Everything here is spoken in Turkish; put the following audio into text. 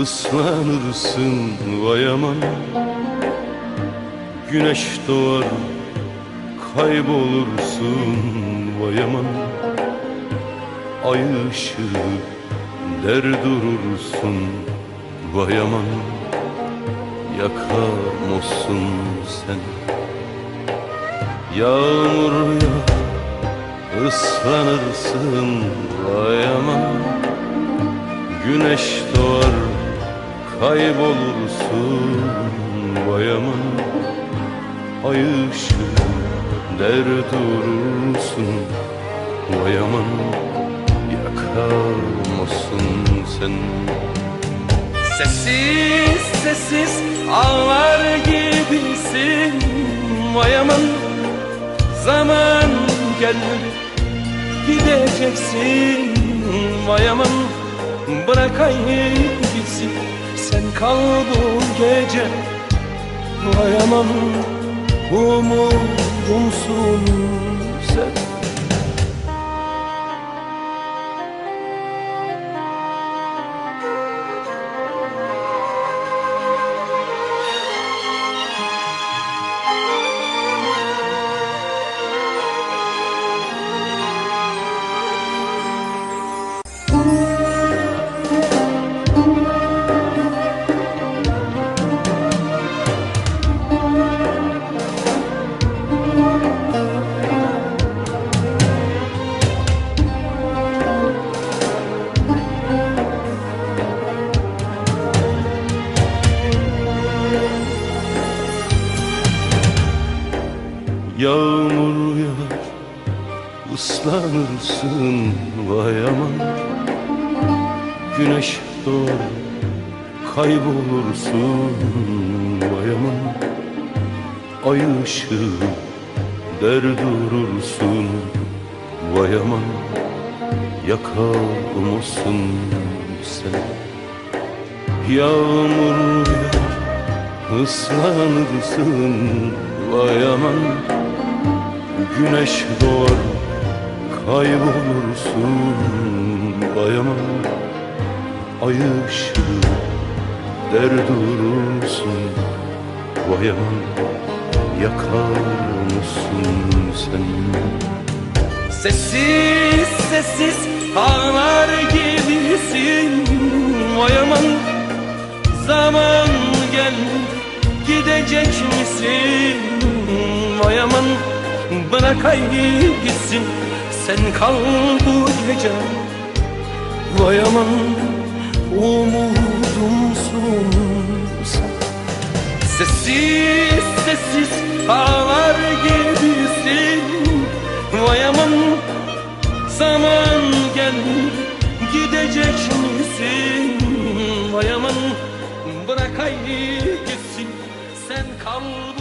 Islanırsın vay aman. Güneş doğar kaybolursun vay aman. Ay ışığı der durursun vay aman. Yakar mısın sen. Yağmur yağar ıslanırsın vay aman. Güneş doğar kaybolursun vay aman Ay ışığı der durursun vay aman Yakar mısın sen. Sessiz sessiz ağlar gibisin Vay aman zaman geldi Gideceksin vay aman Bırakayım kal bu gece. Vay aman Umudumsun Yağmur yağar ıslanırsın vay aman. Güneş doğar kaybolursun vay aman. Ay ışığı der durursun vay aman. Yakar mısın sen? Yağmur yağar ıslanırsın vay aman Güneş doğar kaybolursun. Vay aman Ay ışığı der durursun. Vay Yakar mısın sen. Sessiz sessiz ağlar gibisin. Vay aman zaman gel gidecek misin? Vay aman bırakayım gitsin Sen kal bu gece. Vay aman umudumsun sen Sessiz sessiz ağlar gibisin. Vay aman zaman gel gidecek misin? Vay aman bırakayım gitsin Sen kal